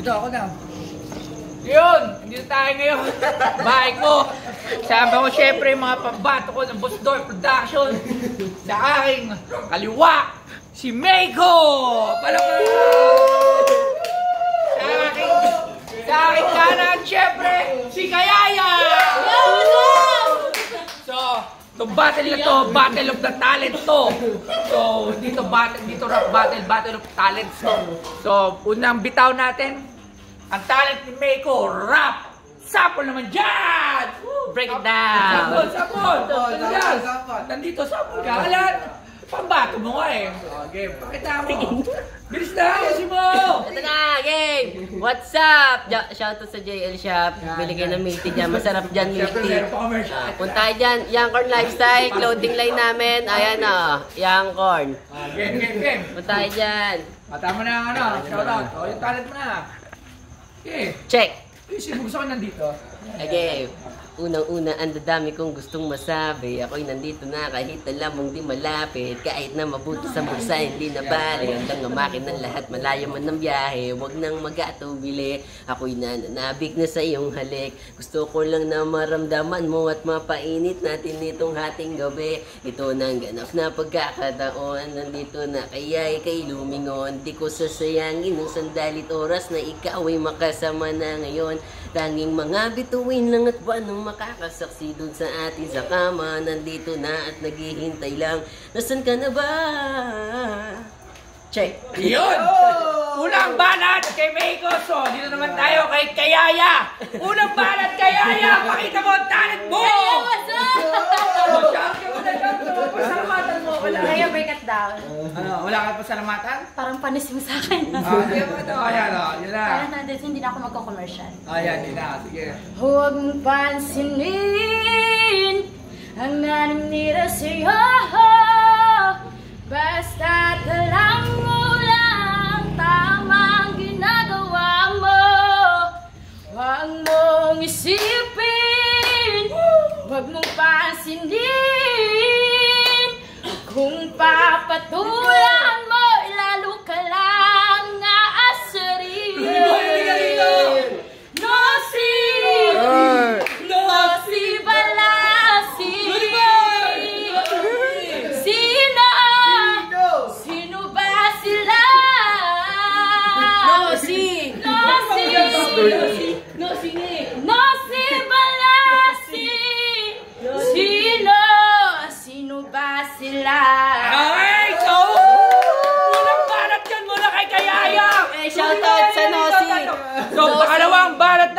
Dito ako na. Yun! Dito tayo ngayon. Bahay ko. Sama ko syempre mga pambato ko ng Boss Door Production. Sa aking kaliwa, si Meiko! Palakpan! Sa aking, sa aking kanan, syempre, si Kayaya! So, itong battle na to, battle of the talent to. So, dito battle, dito rap battle, battle of talents to. So, unang bitaw natin, ang talent ni Meiko, rap! Sapol naman dyan! Break it down. Sapol, sapol! Sapol, Nandyan. sapol. Nandito, sapol ka. Alam, pambato mo nga eh. Okay, pakita mo. Bilis na, ayusin mo! Ito na, game! What's up? Ja- Shoutout sa JL Shop. Bili kayo ng milk tea dyan. Masarap dyan milk tea. Punta tayo dyan. Youngcorn Lifestyle. Clothing line namin. Ayan o. Youngcorn. Ah, Game, game, game. Punta tayo dyan. Mata mo na ang ano, shoutout. O, yung talent mo na. Okay. Check. Ayusin mo, gusto ko nandito. Okay. Unang-una, ang dadami kong gustong masabi. Ako'y nandito na kahit alam mong di malapit. Kahit na mabuti sa bulsa, hindi na bali. Hanggang amakin ng lahat, malayo man ng biyahe. Huwag nang mag-atubili. Ako'y nananabik na sa iyong halik. Gusto ko lang na maramdaman mo at mapainit natin itong hating gabi. Ito na ang ganap na pagkakataon. Nandito na kaya kay lumingon. Di ko sasayangin ng sandalit oras na ikaw ay makasama na ngayon. Tanging mga bituin lang at buwanong makakasaksi dun sa atin sa kama. Nandito na at naghihintay lang. Nasaan ka na ba? Check. Yun! Unang banat kay Meiko. So, dito naman tayo kay Kayaya. Unang banat Kayaya. Pakita mo ang talent mo! Oh, shout ka muna, shout ka muna. Pasalamatan mo. Wala. Kaya break it down. Ano, wala ka pasalamatan? Parang panis mo sa akin. Ah, hindi mo ito. Ayan, o. Yun na. Kaya nandito, hindi na ako magko-commercial. Ayan, yun na. Sige. Huwag mong pansinin ang naninira sa'yo Basta't alam mo lang tamang ginagawa mo Huwag mong isipin, huwag mong pansinin Kung papatulan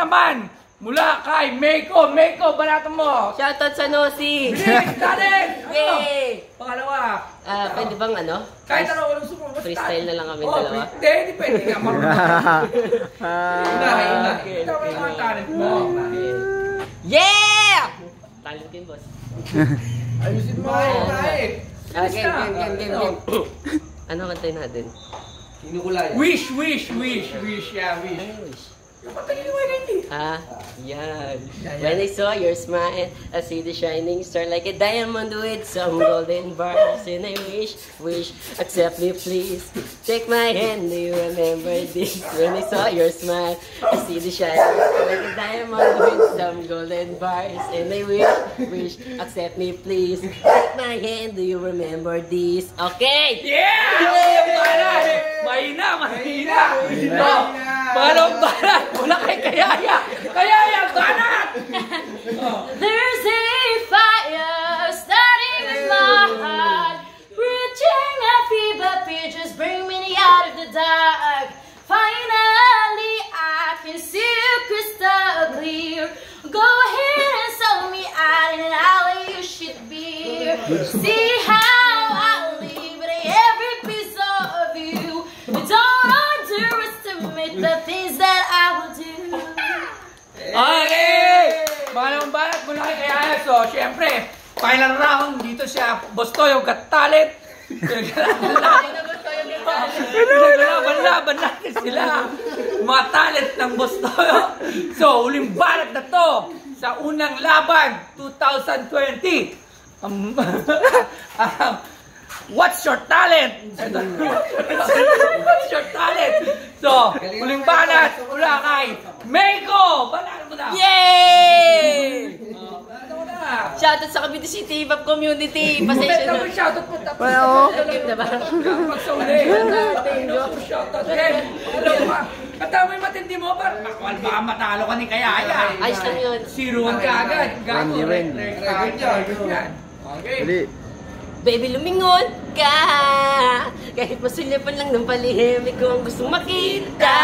naman mula kay Meiko. Meiko, banatan mo. Shoutout sa Nosy! Bilis, talent! Ano? Yay! Pangalawa. Ah, pwede bang ano? Kahit ano, walang basta Freestyle na lang kami Oh, dalawa. Hindi, hindi pwede nga. Marunong. Ina, ina. okay, Ikaw okay. ang mga talent mo. Yeah! Talent yun, boss. Ayusin mo. Ay, Ah, game, game, game, game, game. ano kantayin natin? Kinukulay. Wish, wish, wish, wish, yeah, wish. Ay, wish. Yung patayin mo yun, hindi. Ah, yan. Yeah, When I saw your smile, I see the shining star like a diamond with some golden bars. And I wish, wish, accept me please. Take my hand, do you remember this? When I saw your smile, I see the shining star like a diamond with some golden bars. And I wish, wish, accept me please. Take my hand, do you remember this? Okay! Yeah! Yung balat! Mahina, mahina! Pangalawang balat mula kay Kayaya! Kayaya, balat! Oh. There's the things that I will do. Okay! Pangalawang balat mula kay Kayaya. So, syempre, final round dito siya. Bostoyo, got talent. Laban-laban natin sila. Mga talent ng Bostoyo. So, uling balat na to sa unang laban, 2020. Um, um, What's your talent? What's your talent? So, huling banat, mula kay Meiko! Banat mo na! Yay! Oh, mo na! Shoutout sa Cavite City Hip Hop Community. Pasensya na. na. Shoutout mo tapos. Well, Skip na ba? Kapag sa uli. Shoutout. Ken, hello ma. Katama yung matindi mo ba? Makwal baka matalo ka ni Kayaya. Ayos lang yun. Zero ka agad. Gago. Randy. Yan. Okay. Baby, lumingon ka. Kahit masulyapan lang ng palihim Ikaw ang gustong makita.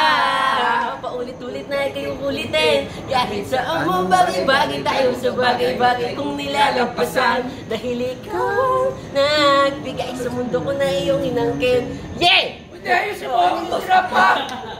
Paulit-ulit na kayong ulitin. Kahit sa amo bagay-bagay tayo Sa bagay-bagay kong nilalampasan. Dahil ikaw nagbigay Sa mundo ko na iyong inangkin. Yeah! Hindi, ayusin mo. Hirap pa.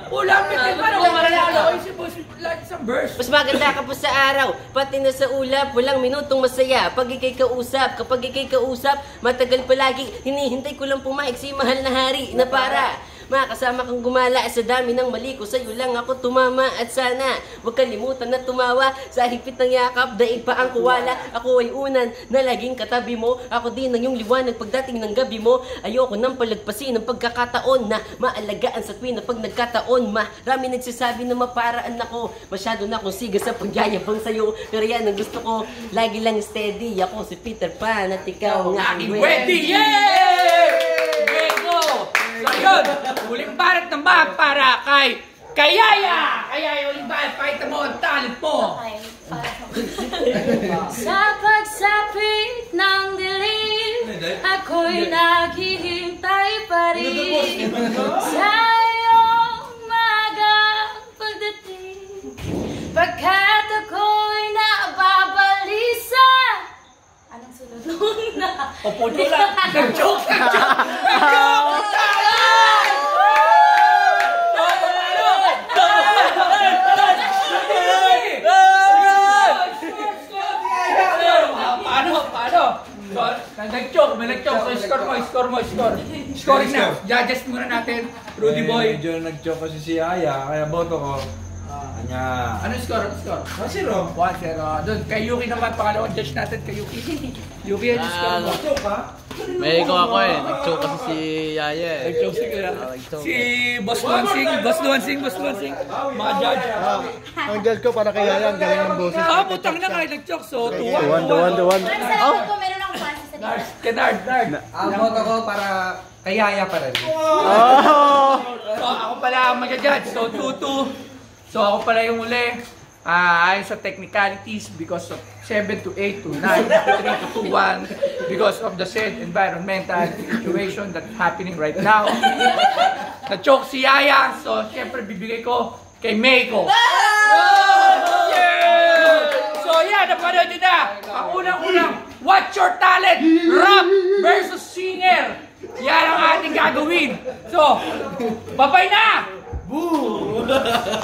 Ulang pitin pa. Naku, manalo. Ayusin mo. Lahat isang verse. Mas maganda ka pa sa araw, pati na sa ulap, walang minutong masaya. Pag ikay kausap, kapag ikay kausap, matagal palagi, hinihintay ko lang pumaik si mahal na hari na para. Makasama kang gumala sa dami ng mali ko. Sa'yo lang ako tumama at sana Huwag kalimutan na tumawa Sa higpit ng yakap, daig pa ang kuwala Ako ay unan na laging katabi mo. Ako din ang iyong liwanag pagdating ng gabi mo. Ayoko nang palagpasin ang pagkakataon Na maalagaan sa tuwing na pag nagkataon Marami nagsasabi na maparaan ako. Masyado na akong siga sa pagyayabang sa'yo. Pero yan ang gusto ko. Lagi lang steady Ako si Peter Pan at ikaw ang Aking aking wedding! Yun, huling barat ng bag para kay Kayaya! Kayaya, huling barat. Pakita mo ang talent mo. Sa pagsapit ng dilim Ako'y naghihintay pa rin Sa iyong magang pagdating Pagkat ako'y nababalisa Anong sunod nun na? Opo nyo lang. Nag-joke! Nag-joke! Nag-joke! Ang talent! So, paano? Paano? Paano? So, nag-joke, may nag-joke. So, score mo, score score. Scoring na. Judges muna natin. Rudy Eh, Boy. Medyo nag-choke kasi si Aya, kaya boto ko. Kanya. Ano score? Ano score? Ah, zero. 1-0. Doon, kay Yuki naman, pangalawang judge natin kay Yuki. Yuki, ano score mo? Choke ha? May ko ako eh. Nag-choke kasi si Yaya eh. Nag-joke si Kuya. nag-joke. Si Boss Luansing, Boss Luansing, Boss Luansing. Mga judge. Ang judge ko para kay Yaya, ang galing ng boses. Ah, putang na kahit nag-joke. So, 2-1. Duwan, duwan, duwan. Nard, kay Nard, Nard. Ang boto ko para kayaya pa rin. So, ako pala ang mag-judge. So, 2-2. So, ako pala yung uli. Ah, ayon sa technicalities because of 7 to 8 to 9 to 3 to 2 1 because of the said environmental situation that's happening right now. Na-choke si Yaya, so syempre bibigay ko kay Meiko. Yeah! So yan, napanood nyo na. Ang unang-unang, what's your talent? Rap versus singer. Yan ang ating gagawin. So, babay na!